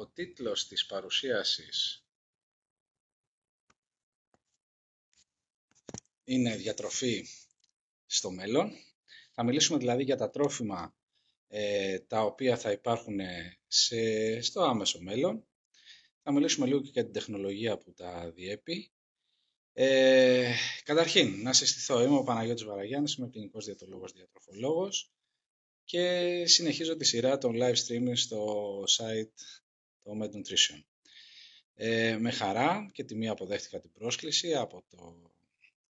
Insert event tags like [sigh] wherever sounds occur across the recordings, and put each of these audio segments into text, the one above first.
ο τίτλος της παρουσίασης είναι «Διατροφή στο μέλλον». Θα μιλήσουμε δηλαδή για τα τρόφιμα ε, τα οποία θα υπάρχουν σε, στο άμεσο μέλλον. Θα μιλήσουμε λίγο και για την τεχνολογία που τα διέπει. Ε, καταρχήν, να συστηθώ. Είμαι ο Παναγιώτης Βαραγιάννης, είμαι κλινικός διατολόγος διατροφολόγος και συνεχίζω τη σειρά των live streaming στο site το Med Nutrition. Ε, με χαρά και τιμή αποδέχτηκα την πρόσκληση από το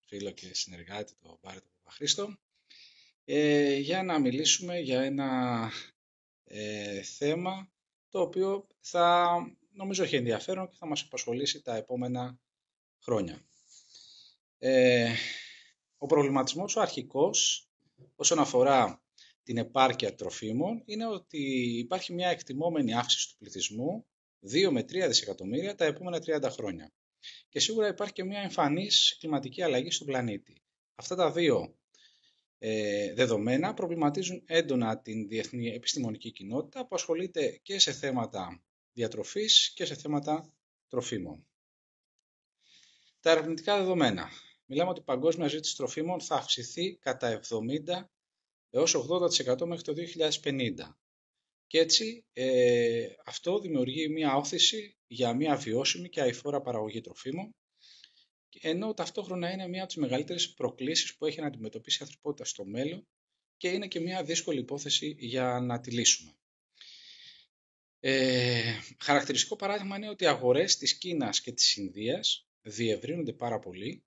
φίλο και συνεργάτη το Μπάρετο Παπαχρήστο ε, για να μιλήσουμε για ένα ε, θέμα το οποίο θα νομίζω έχει ενδιαφέρον και θα μας απασχολήσει τα επόμενα χρόνια. Ε, ο προβληματισμός ο αρχικός όσον αφορά την επάρκεια τροφίμων είναι ότι υπάρχει μια εκτιμόμενη αύξηση του πληθυσμού 2 με 3 δισεκατομμύρια τα επόμενα 30 χρόνια. Και σίγουρα υπάρχει και μια εμφανής κλιματική αλλαγή στον πλανήτη. Αυτά τα δύο ε, δεδομένα προβληματίζουν έντονα την διεθνή επιστημονική κοινότητα που ασχολείται και σε θέματα διατροφής και σε θέματα τροφίμων. Τα ερευνητικά δεδομένα. Μιλάμε ότι η παγκόσμια ζήτηση τροφίμων θα αυξηθεί κατά 70 έως 80% μέχρι το 2050. Και έτσι ε, αυτό δημιουργεί μια όθηση για μια βιώσιμη και αηφόρα παραγωγή τροφίμων, ενώ ταυτόχρονα είναι μια από τις μεγαλύτερες προκλήσεις που έχει να αντιμετωπίσει η ανθρωπότητα στο μέλλον και είναι και μια δύσκολη υπόθεση για να τη λύσουμε. Ε, χαρακτηριστικό παράδειγμα είναι ότι οι αγορές της Κίνας και της Ινδίας διευρύνονται πάρα πολύ,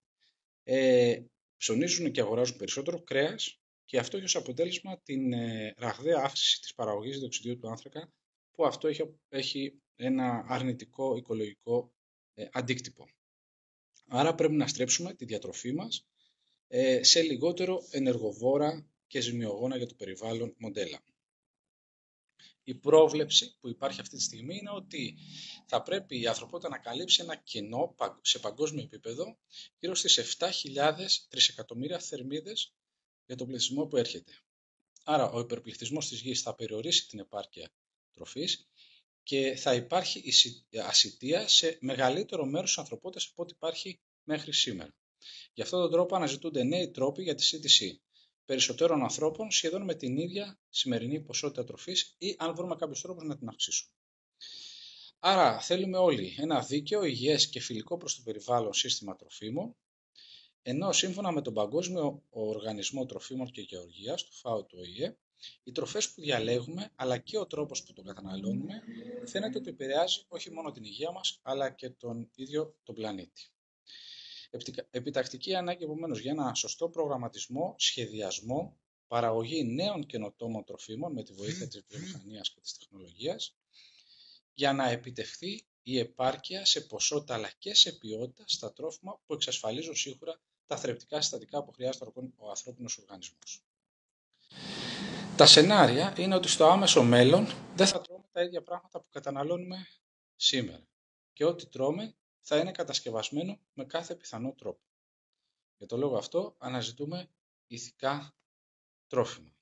ε, ψωνίζουν και αγοράζουν περισσότερο κρέας και αυτό έχει ως αποτέλεσμα την ε, ραγδαία αύξηση της παραγωγής διοξιδίου του άνθρακα που αυτό έχει, έχει ένα αρνητικό οικολογικό ε, αντίκτυπο. Άρα πρέπει να στρέψουμε τη διατροφή μας ε, σε λιγότερο ενεργοβόρα και ζημιογόνα για το περιβάλλον μοντέλα. Η πρόβλεψη που υπάρχει αυτή τη στιγμή είναι ότι θα πρέπει η ανθρωπότητα να καλύψει ένα κενό σε παγκόσμιο επίπεδο γύρω στις 7.000 τρισεκατομμύρια θερμίδες για τον πληθυσμό που έρχεται. Άρα ο υπερπληθυσμός της γης θα περιορίσει την επάρκεια τροφής και θα υπάρχει ασυτεία σε μεγαλύτερο μέρος της ανθρωπότητας από ό,τι υπάρχει μέχρι σήμερα. Γι' αυτόν τον τρόπο αναζητούνται νέοι τρόποι για τη σύντηση περισσότερων ανθρώπων σχεδόν με την ίδια σημερινή ποσότητα τροφής ή αν βρούμε κάποιους τρόπους να την αυξήσουμε. Άρα θέλουμε όλοι ένα δίκαιο, υγιές και φιλικό προς το περιβάλλον σύστημα τροφίμων ενώ σύμφωνα με τον Παγκόσμιο Οργανισμό Τροφίμων και Γεωργίας, του ΦΑΟ του ΟΗΕ, οι τροφές που διαλέγουμε, αλλά και ο τρόπος που το καταναλώνουμε, φαίνεται ότι επηρεάζει όχι μόνο την υγεία μας, αλλά και τον ίδιο τον πλανήτη. Επιτακτική ανάγκη επομένως για ένα σωστό προγραμματισμό, σχεδιασμό, παραγωγή νέων καινοτόμων τροφίμων με τη βοήθεια της βιομηχανίας και της τεχνολογίας, για να επιτευχθεί η επάρκεια σε ποσότητα αλλά και σε ποιότητα στα τρόφιμα που εξασφαλίζουν σίγουρα τα θρεπτικά συστατικά που χρειάζεται ο ανθρώπινος οργανισμός. Τα σενάρια είναι ότι στο άμεσο μέλλον δεν θα τρώμε τα ίδια πράγματα που καταναλώνουμε σήμερα και ό,τι τρώμε θα είναι κατασκευασμένο με κάθε πιθανό τρόπο. Για το λόγο αυτό αναζητούμε ηθικά τρόφιμα.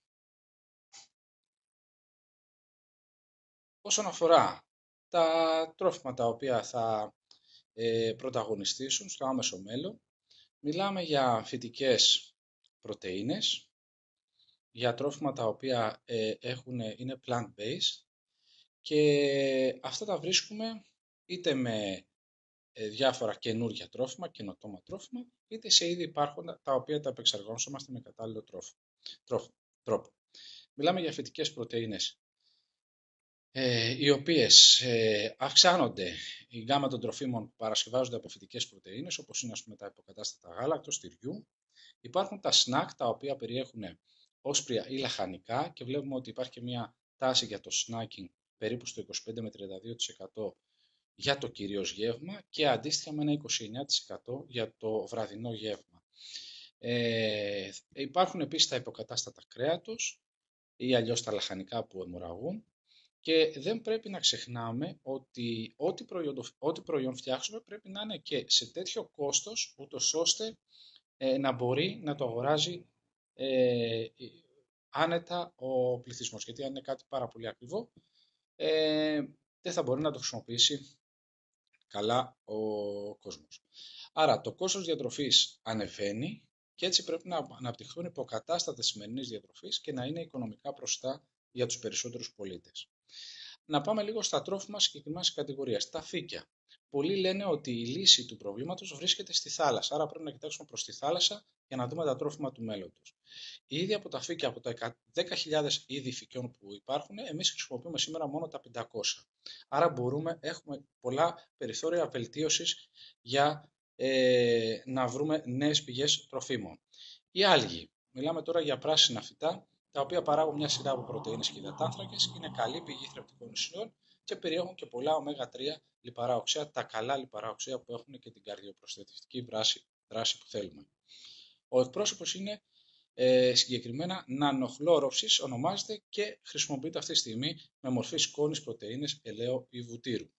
Όσον αφορά τα τρόφιμα τα οποία θα ε, πρωταγωνιστήσουν στο άμεσο μέλλον, Μιλάμε για φυτικές πρωτεΐνες, για τρόφιμα τα οποία ε, έχουν, είναι plant-based και αυτά τα βρίσκουμε είτε με ε, διάφορα καινούργια τρόφιμα, καινοτόμα τρόφιμα, είτε σε ήδη υπάρχοντα τα οποία τα επεξεργαζόμαστε με κατάλληλο τρόπο. Μιλάμε για φυτικές πρωτεΐνες ε, οι οποίες ε, αυξάνονται η γάμα των τροφίμων που παρασκευάζονται από φυτικές πρωτεΐνες, όπως είναι ας πούμε, τα υποκατάστατα γάλακτος, τυριού. Υπάρχουν τα σνακ, τα οποία περιέχουν όσπρια ή λαχανικά και βλέπουμε ότι υπάρχει και μια τάση για το snacking περίπου στο 25 με 32% για το κυρίως γεύμα και αντίστοιχα με ένα 29% για το βραδινό γεύμα. Ε, υπάρχουν επίσης τα υποκατάστατα κρέατος ή αλλιώς τα λαχανικά που αιμορραγούν και δεν πρέπει να ξεχνάμε ότι ό,τι προϊόν, ό,τι προϊόν φτιάξουμε πρέπει να είναι και σε τέτοιο κόστος, ούτως ώστε ε, να μπορεί να το αγοράζει ε, άνετα ο πληθυσμός. Γιατί αν είναι κάτι πάρα πολύ ακριβό, ε, δεν θα μπορεί να το χρησιμοποιήσει καλά ο κόσμος. Άρα το κόστος διατροφής ανεβαίνει και έτσι πρέπει να αναπτυχθούν υποκατάστατες σημερινής διατροφής και να είναι οικονομικά προστά για τους περισσότερους πολίτες. Να πάμε λίγο στα τρόφιμα συγκεκριμένα κατηγορίας. Τα φύκια. Πολλοί λένε ότι η λύση του προβλήματος βρίσκεται στη θάλασσα, άρα πρέπει να κοιτάξουμε προς τη θάλασσα για να δούμε τα τρόφιμα του μέλλοντος. Ήδη από τα φύκια, από τα 10.000 είδη φυκιών που υπάρχουν, εμείς χρησιμοποιούμε σήμερα μόνο τα 500. Άρα μπορούμε, έχουμε πολλά περιθώρια βελτίωσης για ε, να βρούμε νέες πηγές τροφίμων. Οι άλγοι. Μιλάμε τώρα για πράσινα φυτά, τα οποία παράγουν μια σειρά από πρωτεΐνες και υδατάνθρακες, είναι καλή πηγή θρεπτικών ουσιών και περιέχουν και πολλά ω3 λιπαρά οξέα, τα καλά λιπαρά οξέα που έχουν και την καρδιοπροστατευτική δράση, δράση που θέλουμε. Ο εκπρόσωπος είναι ε, συγκεκριμένα νανοχλώροψης, ονομάζεται και χρησιμοποιείται αυτή τη στιγμή με μορφή σκόνης, πρωτεΐνες, ελαίου ή βουτύρου.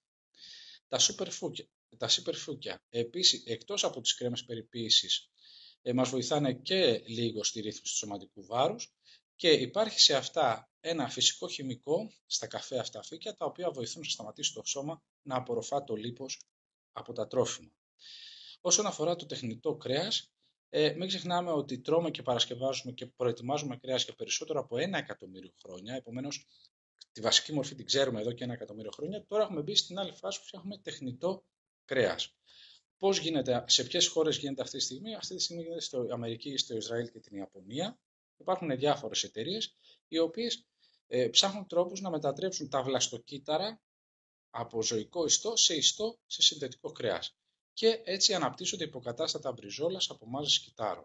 Τα superfood, τα superfood επίσης, εκτός από τις κρέμες περιποίησης, ε, μας βοηθάνε και λίγο στη ρύθμιση του σωματικού βάρους και υπάρχει σε αυτά ένα φυσικό χημικό στα καφέ αυτά φύκια, τα οποία βοηθούν να σταματήσει το σώμα να απορροφά το λίπος από τα τρόφιμα. Όσον αφορά το τεχνητό κρέας, ε, μην ξεχνάμε ότι τρώμε και παρασκευάζουμε και προετοιμάζουμε κρέας για περισσότερο από ένα εκατομμύριο χρόνια, επομένως τη βασική μορφή την ξέρουμε εδώ και ένα εκατομμύριο χρόνια, τώρα έχουμε μπει στην άλλη φάση που έχουμε τεχνητό κρέας. Πώς γίνεται, σε ποιες χώρες γίνεται αυτή τη στιγμή, αυτή τη στιγμή γίνεται στην Αμερική, στο Ισραήλ και την Ιαπωνία. Υπάρχουν διάφορες εταιρείες οι οποίες ε, ψάχνουν τρόπους να μετατρέψουν τα βλαστοκύτταρα από ζωικό ιστό σε ιστό σε συνθετικό κρέας. Και έτσι αναπτύσσονται υποκατάστατα μπριζόλας από μάζες κυτάρων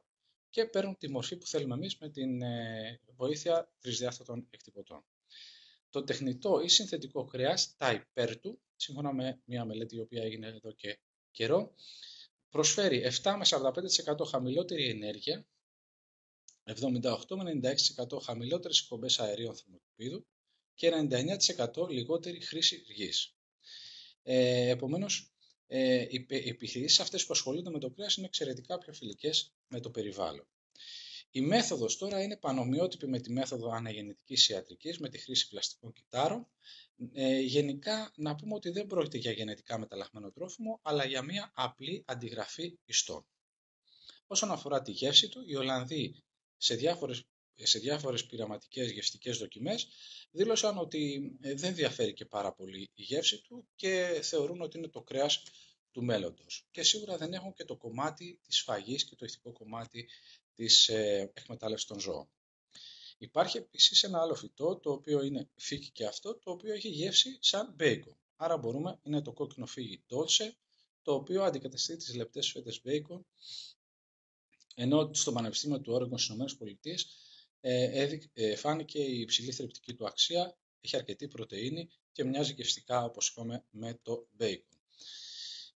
και παίρνουν τη μορφή που θέλουμε εμείς με την ε, βοήθεια τρισδιάστατων εκτυπωτών. Το τεχνητό ή συνθετικό κρέας, τα υπέρ του, σύμφωνα με μια μελέτη η οποία έγινε εδώ και καιρό, προσφέρει 7 με 45% χαμηλότερη ενέργεια 78 με 96% χαμηλότερες εκπομπές αερίων θερμοκηπίδου και 99% λιγότερη χρήση γης. Ε, επομένως, ε, οι επιχειρήσεις αυτές που ασχολούνται με το κρέας είναι εξαιρετικά πιο φιλικές με το περιβάλλον. Η μέθοδος τώρα είναι πανομοιότυπη με τη μέθοδο αναγεννητικής ιατρικής με τη χρήση πλαστικών κυτάρων. Ε, γενικά να πούμε ότι δεν πρόκειται για γενετικά μεταλλαγμένο τρόφιμο, αλλά για μια απλή αντιγραφή ιστών. Όσον αφορά τη γεύση του, οι Ολλανδοί σε διάφορες, σε διάφορες πειραματικές γευστικές δοκιμές δήλωσαν ότι ε, δεν διαφέρει και πάρα πολύ η γεύση του και θεωρούν ότι είναι το κρέας του μέλλοντος. Και σίγουρα δεν έχουν και το κομμάτι της φαγής και το ηθικό κομμάτι της ε, εκμετάλλευσης των ζώων. Υπάρχει επίσης ένα άλλο φυτό, το οποίο είναι φύκι και αυτό, το οποίο έχει γεύση σαν μπέικον. Άρα μπορούμε, είναι το κόκκινο φύγι Dolce, το οποίο αντικαταστεί τις λεπτές φέτες μπέικον ενώ στο Πανεπιστήμιο του Όρεγκον στις ΗΠΑ ε, ε, φάνηκε η υψηλή θρεπτική του αξία, έχει αρκετή πρωτεΐνη και μοιάζει γευστικά, όπως είπαμε, με το bacon.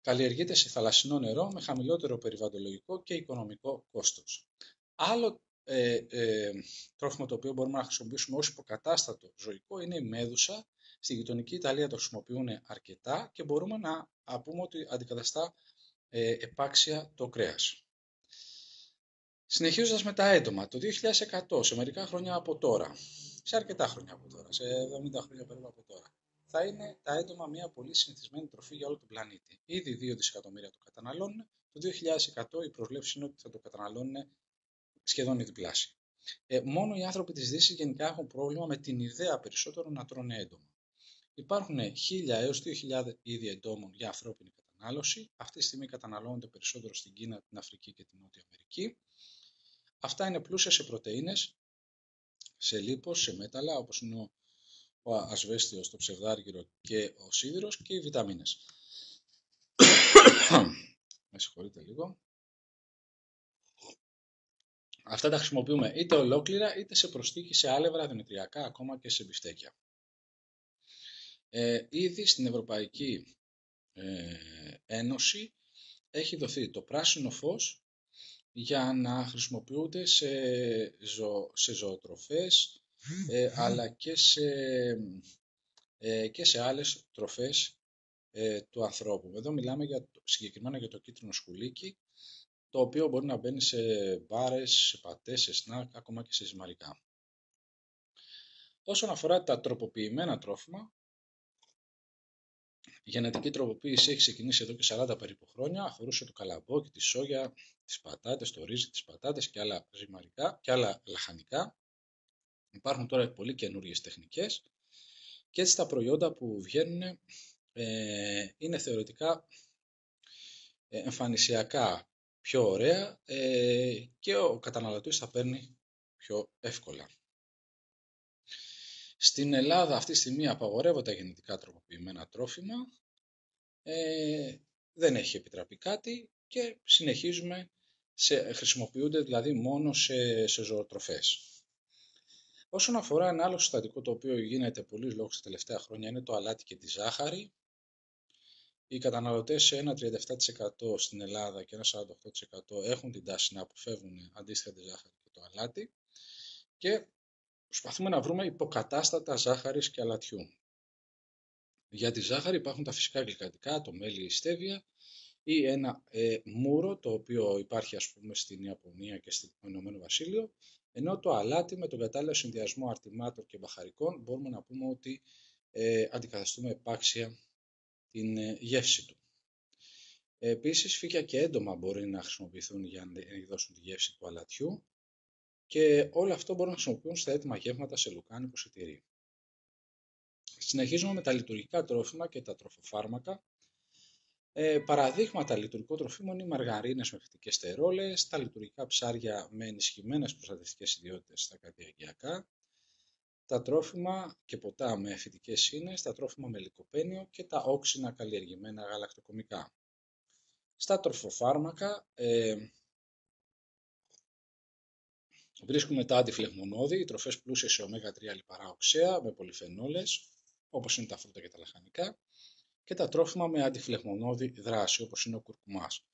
Καλλιεργείται σε θαλασσινό νερό με χαμηλότερο περιβαλλοντολογικό και οικονομικό κόστος. Άλλο ε, ε, τρόφιμο το οποίο μπορούμε να χρησιμοποιήσουμε ως υποκατάστατο ζωικό είναι η μέδουσα. Στη γειτονική Ιταλία το χρησιμοποιούν αρκετά και μπορούμε να πούμε ότι αντικαταστά ε, επάξια το κρέας. Συνεχίζοντας με τα έντομα, το 2100, σε μερικά χρόνια από τώρα, σε αρκετά χρόνια από τώρα, σε 70 χρόνια περίπου από τώρα, θα είναι τα έντομα μια πολύ συνηθισμένη τροφή για όλο τον πλανήτη. Ήδη 2 δισεκατομμύρια το καταναλώνουν, το 2100 η προβλέψη είναι ότι θα το καταναλώνουν σχεδόν διπλάσια. Ε, μόνο οι άνθρωποι της Δύσης γενικά έχουν πρόβλημα με την ιδέα περισσότερο να τρώνε έντομα. Υπάρχουν 1000 έως 2000 είδη εντόμων για ανθρώπινη κατανάλωση. Αυτή τη στιγμή καταναλώνονται περισσότερο στην Κίνα, την Αφρική και την Νότια Αμερική. Αυτά είναι πλούσια σε πρωτεΐνες, σε λίπος, σε μέταλλα, όπως είναι ο ασβέστιος, το ψευδάργυρο και ο σίδηρος και οι βιταμίνες. [coughs] Με συγχωρείτε λίγο. Αυτά τα χρησιμοποιούμε είτε ολόκληρα είτε σε προστίκη σε άλευρα, δημητριακά, ακόμα και σε μπιφτέκια. Ε, ήδη στην Ευρωπαϊκή ε, Ένωση έχει δοθεί το πράσινο φως για να χρησιμοποιούνται σε, ζω, σε ζωοτροφές ε, αλλά και σε, ε, και σε άλλες τροφές ε, του ανθρώπου. Εδώ μιλάμε για, συγκεκριμένα για το κίτρινο σκουλίκι, το οποίο μπορεί να μπαίνει σε μπάρες, σε πατές, σε σνακ, ακόμα και σε ζυμαρικά. Όσον αφορά τα τροποποιημένα τρόφιμα, Η γενετική τροποποίηση έχει ξεκινήσει εδώ και 40 περίπου χρόνια. Αφορούσε το καλαμπόκι, τη σόγια, τις πατάτες, το ρύζι, τις πατάτες και άλλα ζυμαρικά και άλλα λαχανικά. Υπάρχουν τώρα πολύ καινούριε τεχνικές και έτσι τα προϊόντα που βγαίνουν ε, είναι θεωρητικά ε, εμφανισιακά πιο ωραία ε, και ο καταναλωτής θα παίρνει πιο εύκολα. Στην Ελλάδα αυτή τη στιγμή απαγορεύονται τα γενετικά τροποποιημένα τρόφιμα, ε, δεν έχει επιτραπεί κάτι και συνεχίζουμε, σε, χρησιμοποιούνται δηλαδή μόνο σε, σε ζωοτροφές. Όσον αφορά ένα άλλο συστατικό το οποίο γίνεται πολύ λόγω τα τελευταία χρόνια είναι το αλάτι και τη ζάχαρη. Οι καταναλωτές σε ένα 37% στην Ελλάδα και ένα 48% έχουν την τάση να αποφεύγουν αντίστοιχα τη ζάχαρη και το αλάτι και προσπαθούμε να βρούμε υποκατάστατα ζάχαρης και αλατιού. Για τη ζάχαρη υπάρχουν τα φυσικά γλυκαντικά, το μέλι, η στέβια ή ένα ε, μούρο το οποίο υπάρχει ας πούμε στην Ιαπωνία και στο Ηνωμένο Βασίλειο ενώ το αλάτι με τον κατάλληλο συνδυασμό αρτημάτων και μπαχαρικών μπορούμε να πούμε ότι ε, αντικαταστούμε επάξια την ε, γεύση του. Επίσης, φύκια και έντομα μπορεί να χρησιμοποιηθούν για να εκδώσουν τη γεύση του αλατιού και όλο αυτό μπορούν να χρησιμοποιούν στα έτοιμα γεύματα σε λουκάνικο σε τυρί. Συνεχίζουμε με τα λειτουργικά τρόφιμα και τα τροφοφάρμακα. Ε, παραδείγματα λειτουργικών τροφίμων είναι οι μαργαρίνες με φυτικές στερόλες, τα λειτουργικά ψάρια με ενισχυμένες προστατευτικές ιδιότητες στα καρδιακιακά, τα τρόφιμα και ποτά με φυτικές σύνες, τα τρόφιμα με λικοπένιο και τα όξινα καλλιεργημένα γαλακτοκομικά. Στα τροφοφάρμακα ε, βρίσκουμε τα αντιφλεγμονώδη, οι τροφές πλούσιες σε ω3 λιπαρά οξέα με πολυφενόλες, όπως είναι τα φρούτα και τα λαχανικά, και τα τρόφιμα με αντιφλεγμονώδη δράση, όπως είναι ο κουρκουμάς.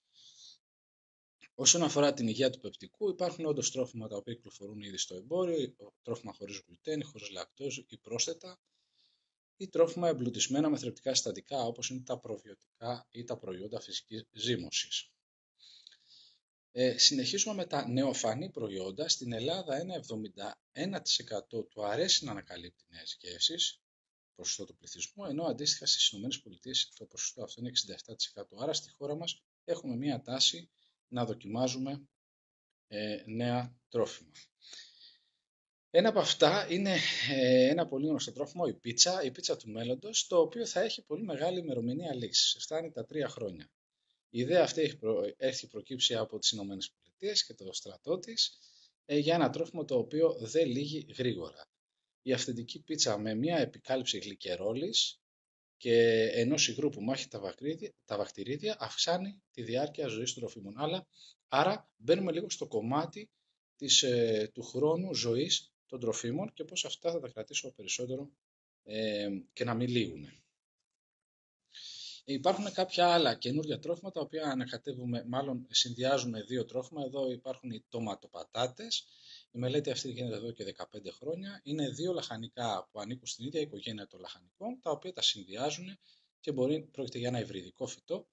Όσον αφορά την υγεία του πεπτικού, υπάρχουν όντως τρόφιμα τα οποία κυκλοφορούν ήδη στο εμπόριο, τρόφιμα χωρίς γλουτένη, χωρίς λακτόζη ή πρόσθετα, ή τρόφιμα εμπλουτισμένα με θρεπτικά συστατικά όπως είναι τα προβιωτικά ή τα προϊόντα φυσικής ζύμωσης. Ε, συνεχίζουμε με τα νεοφανή προϊόντα. Στην Ελλάδα ένα 71% του αρέσει να ανακαλύπτει νέες γεύσεις, ποσοστό του πληθυσμού, ενώ αντίστοιχα στις ΗΠΑ το ποσοστό αυτό είναι 67%. Άρα στη χώρα μας έχουμε μία τάση να δοκιμάζουμε ε, νέα τρόφιμα. Ένα από αυτά είναι ε, ένα πολύ γνωστό τρόφιμο, η πίτσα, η πίτσα του μέλλοντος, το οποίο θα έχει πολύ μεγάλη ημερομηνία λήξης. Φτάνει τα τρία χρόνια. Η ιδέα αυτή έχει, προ, έχει προκύψει από τις Ηνωμένες Πολιτείες και το στρατό της ε, για ένα τρόφιμο το οποίο δεν λύγει γρήγορα. Η αυθεντική πίτσα με μια επικάλυψη γλυκερόλης και ενός υγρού που μάχει τα, τα βακτηρίδια αυξάνει τη διάρκεια ζωής των τροφίμων. Αλλά, άρα μπαίνουμε λίγο στο κομμάτι της, ε, του χρόνου ζωής των τροφίμων και πώς αυτά θα τα κρατήσω περισσότερο ε, και να μην λύγουν. Υπάρχουν κάποια άλλα καινούργια τρόφιμα τα οποία ανακατεύουμε, μάλλον συνδυάζουμε δύο τρόφιμα. Εδώ υπάρχουν οι τοματοπατάτες. Η μελέτη αυτή γίνεται εδώ και 15 χρόνια. Είναι δύο λαχανικά που ανήκουν στην ίδια οικογένεια των λαχανικών, τα οποία τα συνδυάζουν και μπορεί, πρόκειται για ένα υβριδικό φυτό,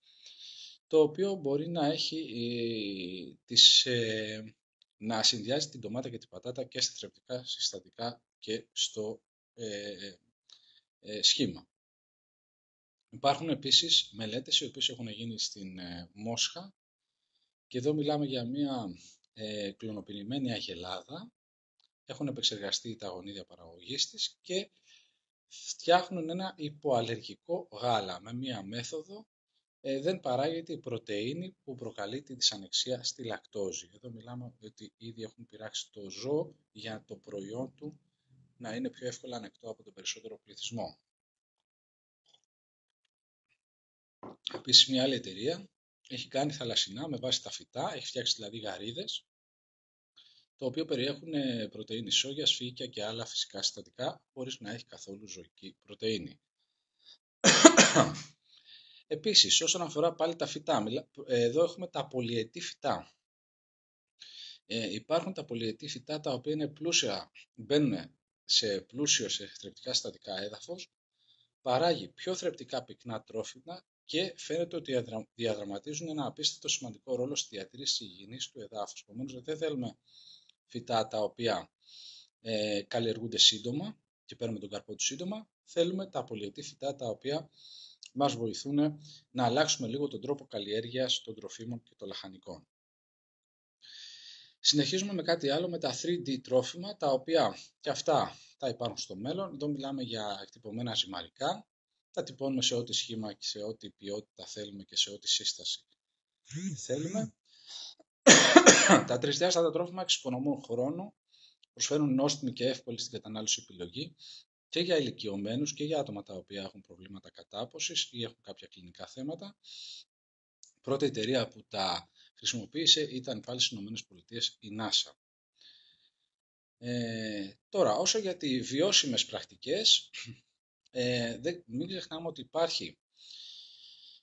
το οποίο μπορεί να έχει ε, τις, ε, να συνδυάζει την ντομάτα και την πατάτα και στα θρεπτικά συστατικά και στο ε, ε, σχήμα. Υπάρχουν επίσης μελέτες οι οποίες έχουν γίνει στην ε, Μόσχα και εδώ μιλάμε για μια ε, κλωνοποιημένη αγελάδα. Έχουν επεξεργαστεί τα γονίδια παραγωγής της και φτιάχνουν ένα υποαλλεργικό γάλα με μια μέθοδο ε, δεν παράγεται η πρωτεΐνη που προκαλεί τη δυσανεξία στη λακτόζη. Εδώ μιλάμε ότι ήδη έχουν πειράξει το ζώο για το προϊόν του να είναι πιο εύκολα ανεκτό από τον περισσότερο πληθυσμό. Επίσης μια άλλη εταιρεία έχει κάνει θαλασσινά με βάση τα φυτά, έχει φτιάξει δηλαδή γαρίδες, το οποίο περιέχουν ε, πρωτεΐνη σόγιας, φύκια και άλλα φυσικά συστατικά, χωρίς να έχει καθόλου ζωική πρωτεΐνη. [coughs] Επίσης, όσον αφορά πάλι τα φυτά, εδώ έχουμε τα πολυετή φυτά. Ε, υπάρχουν τα πολυετή φυτά τα οποία είναι πλούσια, μπαίνουν σε πλούσιο σε θρεπτικά συστατικά έδαφος, παράγει πιο θρεπτικά πυκνά τρόφιμα και φαίνεται ότι διαδραματίζουν ένα απίστευτο σημαντικό ρόλο στη διατήρηση της υγιεινής του εδάφους. Επομένως, δεν θέλουμε φυτά τα οποία ε, καλλιεργούνται σύντομα και παίρνουμε τον καρπό τους σύντομα. Θέλουμε τα πολυετή φυτά τα οποία μας βοηθούν να αλλάξουμε λίγο τον τρόπο καλλιέργειας των τροφίμων και των λαχανικών. Συνεχίζουμε με κάτι άλλο, με τα 3D τρόφιμα, τα οποία και αυτά θα υπάρχουν στο μέλλον. Εδώ μιλάμε για εκτυπωμένα ζυμαρικά. Τα τυπώνουμε σε ό,τι σχήμα και σε ό,τι ποιότητα θέλουμε και σε ό,τι σύσταση θέλουμε. [coughs] τα τρισδιάστατα τρόφιμα εξοικονομούν χρόνο, προσφέρουν νόστιμη και εύκολη στην κατανάλωση επιλογή και για ηλικιωμένους και για άτομα τα οποία έχουν προβλήματα κατάποσης ή έχουν κάποια κλινικά θέματα. Πρώτη εταιρεία που τα χρησιμοποίησε ήταν πάλι στις ΗΠΑ η NASA. Ε, τώρα, όσο για τις βιώσιμες πρακτικές, ε, δεν, μην ξεχνάμε ότι υπάρχει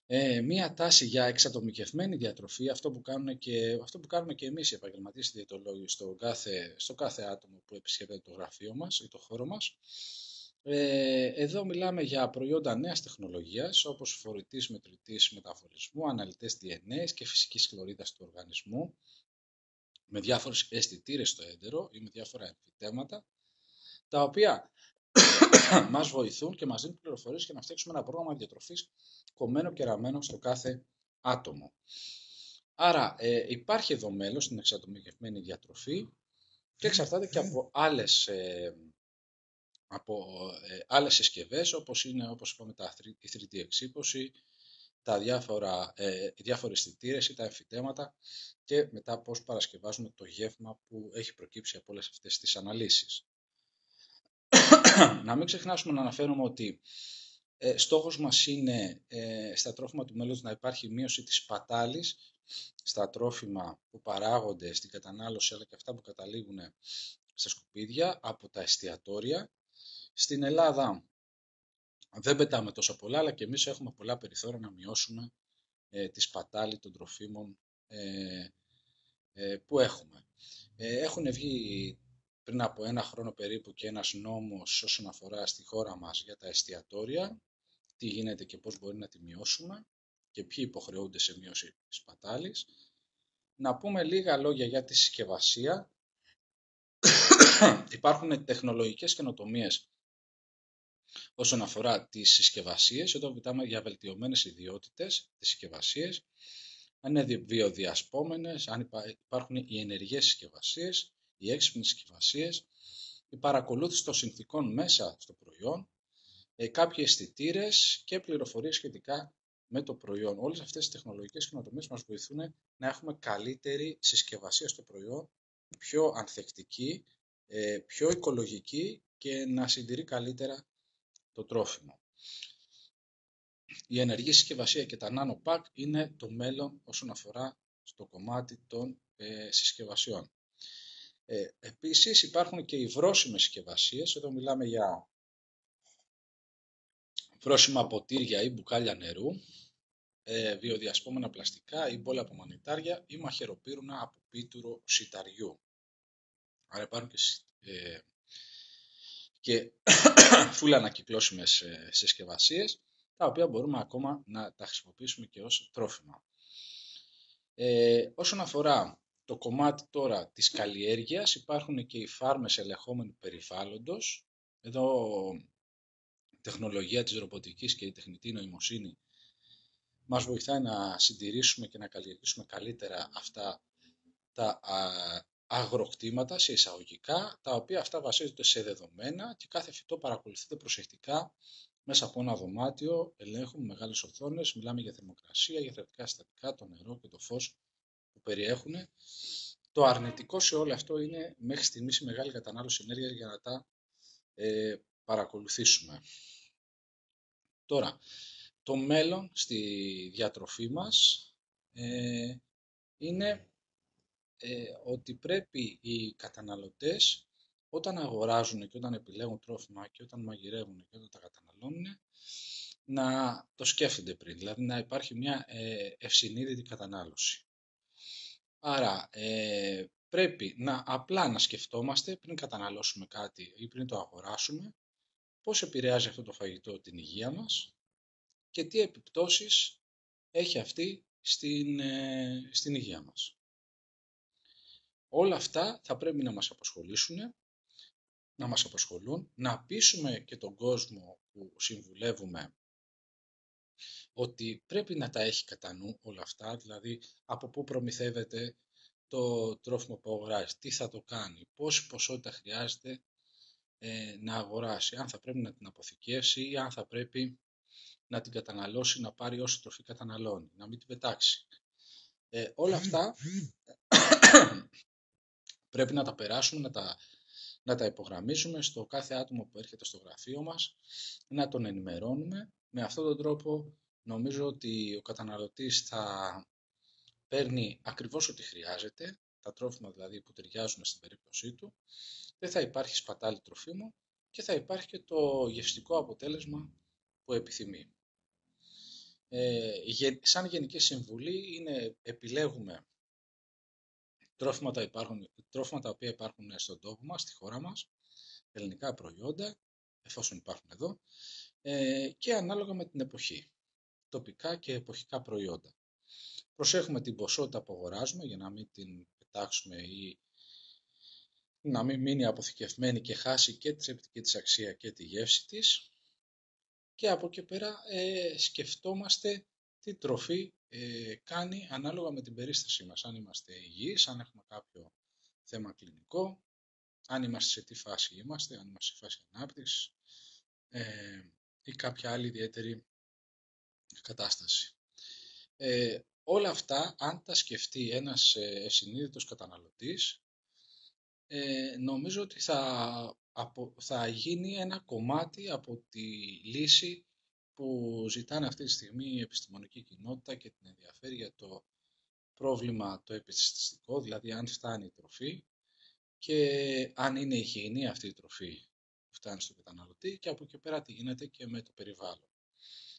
ε, μία τάση για εξατομικευμένη διατροφή, αυτό που, κάνουν και, αυτό που κάνουμε και εμείς οι επαγγελματίες διαιτολόγοι στο κάθε, στο κάθε άτομο που επισκέπτεται το γραφείο μας ή το χώρο μας. Ε, εδώ μιλάμε για προϊόντα νέας τεχνολογίας, όπως φορητής μετρητής μεταβολισμού, αναλυτές DNA και φυσικής χλωρίδας του οργανισμού, με διάφορες αισθητήρες στο έντερο ή με διάφορα εμφυτέματα, τα οποία [coughs] μας βοηθούν και μας δίνουν πληροφορίες για να φτιάξουμε ένα πρόγραμμα διατροφής κομμένο και ραμμένο στο κάθε άτομο. Άρα ε, υπάρχει εδώ μέλος στην εξατομικευμένη διατροφή και εξαρτάται και από άλλες, ε, από, ε, άλλες συσκευές όπως είναι όπως είπαμε τα, η 3D εξύπωση, τα διάφορα, ε, οι διάφορες ή τα εμφυτέματα και μετά πώς παρασκευάζουμε το γεύμα που έχει προκύψει από όλες αυτές τις αναλύσεις. [clears throat] να μην ξεχνάσουμε να αναφέρουμε ότι ε, στόχος μας είναι ε, στα τρόφιμα του μέλλοντος να υπάρχει μείωση της πατάλης στα τρόφιμα που παράγονται στην κατανάλωση αλλά και αυτά που καταλήγουν στα σκουπίδια από τα εστιατόρια. Στην Ελλάδα δεν πετάμε τόσο πολλά, αλλά και εμείς έχουμε πολλά περιθώρια να μειώσουμε ε, τη σπατάλη των τροφίμων ε, ε, που έχουμε. Ε, έχουν βγει πριν από ένα χρόνο περίπου και ένας νόμος όσον αφορά στη χώρα μας για τα εστιατόρια, τι γίνεται και πώς μπορεί να τη μειώσουμε και ποιοι υποχρεούνται σε μείωση σπατάλης. Να πούμε λίγα λόγια για τη συσκευασία. [coughs] Υπάρχουν τεχνολογικές καινοτομίες όσον αφορά τις συσκευασίες. Εδώ μιλάμε για βελτιωμένες ιδιότητες τις συσκευασίες. Αν είναι βιοδιασπόμενες, αν υπάρχουν οι ενεργές συσκευασίες, οι έξυπνες συσκευασίες, η παρακολούθηση των συνθήκων μέσα στο προϊόν, ε, κάποιοι αισθητήρες και πληροφορίες σχετικά με το προϊόν. Όλες αυτές οι τεχνολογικές καινοτομίες μας βοηθούν να έχουμε καλύτερη συσκευασία στο προϊόν, πιο ανθεκτική, ε, πιο οικολογική και να συντηρεί καλύτερα το τρόφιμο. Η ενεργή συσκευασία και τα nano pack είναι το μέλλον όσον αφορά στο κομμάτι των ε, συσκευασιών. Ε, επίσης υπάρχουν και οι βρόσιμες συσκευασίες. Εδώ μιλάμε για βρόσιμα ποτήρια ή μπουκάλια νερού, ε, βιοδιασπόμενα πλαστικά ή μπόλα από μανιτάρια ή μαχαιροπύρουνα από πίτουρο σιταριού. Άρα υπάρχουν και, ε, και [coughs] φούλα ανακυκλώσιμες ε, συσκευασίες, τα οποία μπορούμε ακόμα να τα χρησιμοποιήσουμε και ως τρόφιμα. Ε, όσον αφορά το κομμάτι τώρα της καλλιέργειας υπάρχουν και οι φάρμες ελεγχόμενου περιβάλλοντος. Εδώ η τεχνολογία της ρομποτικής και η τεχνητή νοημοσύνη μας βοηθάει να συντηρήσουμε και να καλλιεργήσουμε καλύτερα αυτά τα αγροκτήματα σε εισαγωγικά, τα οποία αυτά βασίζονται σε δεδομένα και κάθε φυτό παρακολουθείται προσεκτικά μέσα από ένα δωμάτιο, ελέγχουμε μεγάλες οθόνες, μιλάμε για θερμοκρασία, για θερμικά συστατικά, το νερό και το φως που περιέχουν. Το αρνητικό σε όλο αυτό είναι μέχρι στιγμής η μεγάλη κατανάλωση ενέργειας για να τα ε, παρακολουθήσουμε. Τώρα, το μέλλον στη διατροφή μας ε, είναι ε, ότι πρέπει οι καταναλωτές όταν αγοράζουν και όταν επιλέγουν τρόφιμα και όταν μαγειρεύουν και όταν τα καταναλώνουν να το σκέφτονται πριν, δηλαδή να υπάρχει μια ε, ευσυνείδητη κατανάλωση. Άρα ε, πρέπει να απλά να σκεφτόμαστε πριν καταναλώσουμε κάτι ή πριν το αγοράσουμε πώς επηρεάζει αυτό το φαγητό την υγεία μας και τι επιπτώσεις έχει αυτή στην, ε, στην υγεία μας. Όλα αυτά θα πρέπει να μας απασχολήσουν, να μας απασχολούν, να πείσουμε και τον κόσμο που συμβουλεύουμε ότι πρέπει να τα έχει κατά νου όλα αυτά, δηλαδή από πού προμηθεύεται το τρόφιμο που αγοράζει, τι θα το κάνει, πόση ποσότητα χρειάζεται ε, να αγοράσει, αν θα πρέπει να την αποθηκεύσει ή αν θα πρέπει να την καταναλώσει, να πάρει όσο τροφή καταναλώνει, να μην την πετάξει. Ε, όλα αυτά [coughs] πρέπει να τα περάσουμε, να τα, να τα υπογραμμίζουμε στο κάθε άτομο που έρχεται στο γραφείο μας, να τον ενημερώνουμε. Με αυτόν τον τρόπο νομίζω ότι ο καταναλωτής θα παίρνει ακριβώς ό,τι χρειάζεται, τα τρόφιμα δηλαδή που ταιριάζουν στην περίπτωσή του, δεν θα υπάρχει σπατάλη τροφίμου και θα υπάρχει και το γευστικό αποτέλεσμα που επιθυμεί. Ε, σαν Γενική Συμβουλή είναι, επιλέγουμε τρόφιμα τα, υπάρχουν, τρόφιμα τα οποία υπάρχουν στον τόπο μας, στη χώρα μας, ελληνικά προϊόντα, εφόσον υπάρχουν εδώ, ε, και ανάλογα με την εποχή, τοπικά και εποχικά προϊόντα. Προσέχουμε την ποσότητα που αγοράζουμε για να μην την πετάξουμε ή να μην μείνει αποθηκευμένη και χάσει και τη θρεπτική της αξία και τη γεύση της. Και από εκεί πέρα ε, σκεφτόμαστε τι τροφή ε, κάνει ανάλογα με την περίστασή μας. Αν είμαστε υγιείς, αν έχουμε κάποιο θέμα κλινικό, αν είμαστε σε τι φάση είμαστε, αν είμαστε σε φάση ανάπτυξης ε, ή κάποια άλλη ιδιαίτερη κατάσταση. Ε, όλα αυτά, αν τα σκεφτεί ένας ε, συνείδητος καταναλωτής, ε, νομίζω ότι θα, θα γίνει ένα κομμάτι από τη λύση που ζητάνε αυτή τη στιγμή η επιστημονική κοινότητα και την ενδιαφέρει για το πρόβλημα το επιστημιστικό, δηλαδή αν φτάνει η τροφή και αν είναι υγιεινή αυτή η τροφή που φτάνει στον καταναλωτή και από εκεί πέρα τι γίνεται και με το περιβάλλον.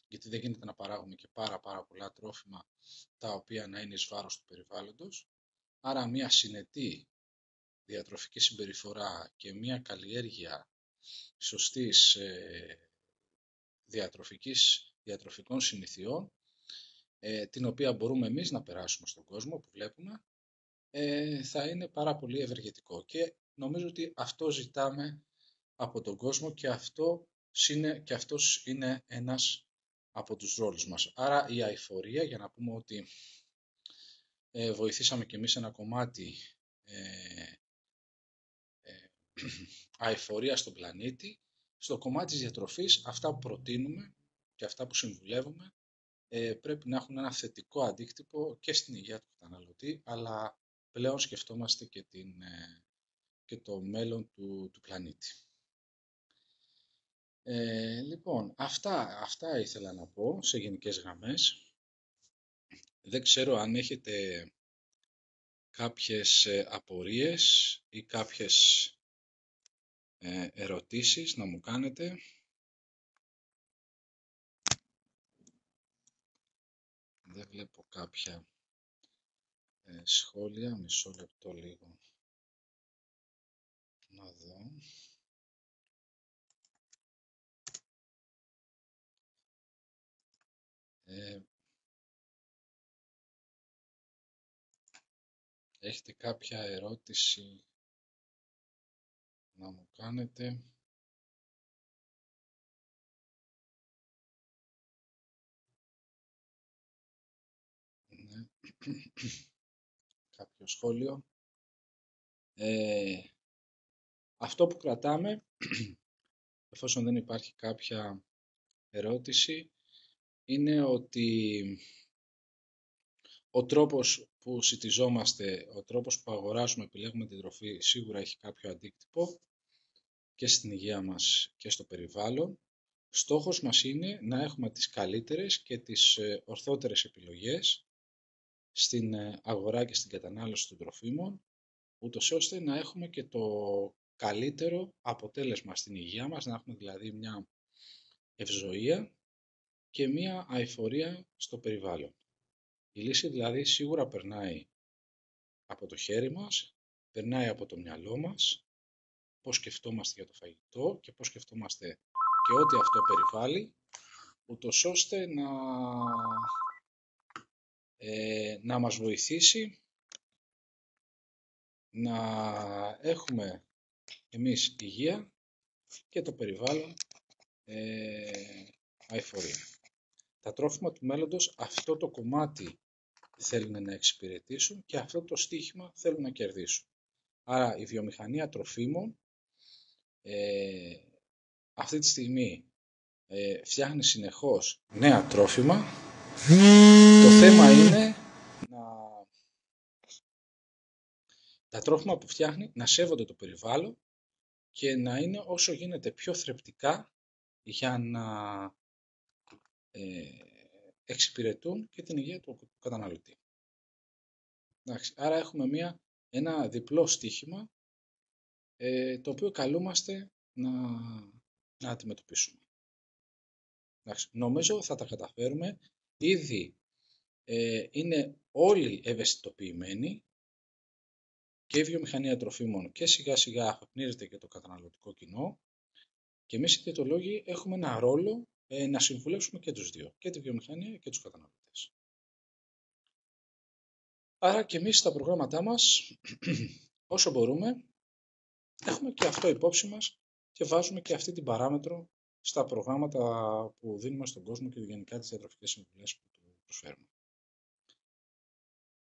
Γιατί δεν γίνεται να παράγουμε και πάρα πάρα πολλά τρόφιμα τα οποία να είναι εις βάρος του περιβάλλοντος. Άρα μια συνετή διατροφική συμπεριφορά και μια καλλιέργεια σωστής ε, διατροφικής, διατροφικών συνηθιών, ε, την οποία μπορούμε εμείς να περάσουμε στον κόσμο που βλέπουμε, ε, θα είναι πάρα πολύ ευεργετικό. Και νομίζω ότι αυτό ζητάμε από τον κόσμο και, αυτό είναι, και αυτός είναι ένας από τους ρόλους μας. Άρα η αηφορία, για να πούμε ότι ε, βοηθήσαμε και εμείς ένα κομμάτι ε, [clears throat] αηφορία στον πλανήτη, στο κομμάτι της διατροφής, αυτά που προτείνουμε και αυτά που συμβουλεύουμε ε, πρέπει να έχουν ένα θετικό αντίκτυπο και στην υγεία του καταναλωτή, αλλά πλέον σκεφτόμαστε και, την, ε, και το μέλλον του, του πλανήτη. Ε, λοιπόν, αυτά, αυτά ήθελα να πω σε γενικές γραμμές. Δεν ξέρω αν έχετε κάποιες ε, απορίες ή κάποιες ε, ερωτήσεις να μου κάνετε. Δεν βλέπω κάποια ε, σχόλια. Μισό λεπτό λίγο. Να δω. Ε, έχετε κάποια ερώτηση να μου κάνετε; Ναι. κάποιο σχόλιο; Ε, αυτό που κρατάμε [clears throat] εφόσον δεν υπάρχει κάποια ερώτηση είναι ότι ο τρόπος που σιτιζόμαστε, ο τρόπος που αγοράζουμε, επιλέγουμε την τροφή σίγουρα έχει κάποιο αντίκτυπο και στην υγεία μας και στο περιβάλλον. Στόχος μας είναι να έχουμε τις καλύτερες και τις ε, ορθότερες επιλογές στην ε, αγορά και στην κατανάλωση των τροφίμων, ούτως ώστε να έχουμε και το καλύτερο αποτέλεσμα στην υγεία μας, να έχουμε δηλαδή μια ευζοία και μια αηφορία στο περιβάλλον. Η λύση δηλαδή σίγουρα περνάει από το χέρι μας, περνάει από το μυαλό μας, πώς σκεφτόμαστε για το φαγητό και πώς σκεφτόμαστε και ό,τι αυτό περιβάλλει, ούτως ώστε να, ε, να μας βοηθήσει να έχουμε εμείς υγεία και το περιβάλλον ε, αηφορία. Τα τρόφιμα του μέλλοντος αυτό το κομμάτι θέλουν να εξυπηρετήσουν και αυτό το στίχημα θέλουν να κερδίσουν. Άρα η βιομηχανία τροφίμων ε, αυτή τη στιγμή ε, φτιάχνει συνεχώς νέα τρόφιμα. Το θέμα είναι να... τα τρόφιμα που φτιάχνει να σέβονται το περιβάλλον και να είναι όσο γίνεται πιο θρεπτικά για να ε, εξυπηρετούν και την υγεία του καταναλωτή. άρα έχουμε μια, ένα διπλό στίχημα ε, το οποίο καλούμαστε να, να αντιμετωπίσουμε. νομίζω θα τα καταφέρουμε. Ήδη ε, είναι όλοι ευαισθητοποιημένοι και η βιομηχανία τροφίμων και σιγά σιγά αφαπνίζεται και το καταναλωτικό κοινό και εμείς οι διαιτολόγοι έχουμε ένα ρόλο ε, να συμβουλεύσουμε και τους δύο, και τη βιομηχανία και τους καταναλωτές. Άρα και εμείς στα προγράμματά μας, [clears throat] όσο μπορούμε, έχουμε και αυτό υπόψη μας και βάζουμε και αυτή την παράμετρο στα προγράμματα που δίνουμε στον κόσμο και γενικά τις διατροφικές συμβουλές που του προσφέρουμε.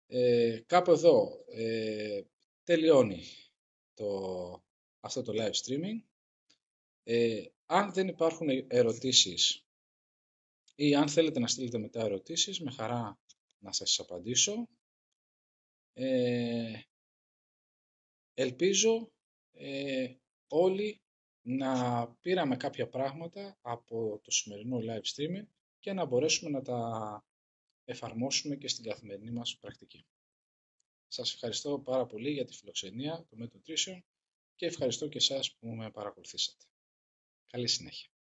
Ε, κάπου εδώ ε, τελειώνει το, αυτό το live streaming. Ε, αν δεν υπάρχουν ερωτήσεις ή αν θέλετε να στείλετε μετά ερωτήσεις, με χαρά να σας απαντήσω. Ε, ελπίζω ε, όλοι να πήραμε κάποια πράγματα από το σημερινό live streaming και να μπορέσουμε να τα εφαρμόσουμε και στην καθημερινή μας πρακτική. Σας ευχαριστώ πάρα πολύ για τη φιλοξενία, το Met και ευχαριστώ και εσάς που με παρακολουθήσατε. Καλή συνέχεια.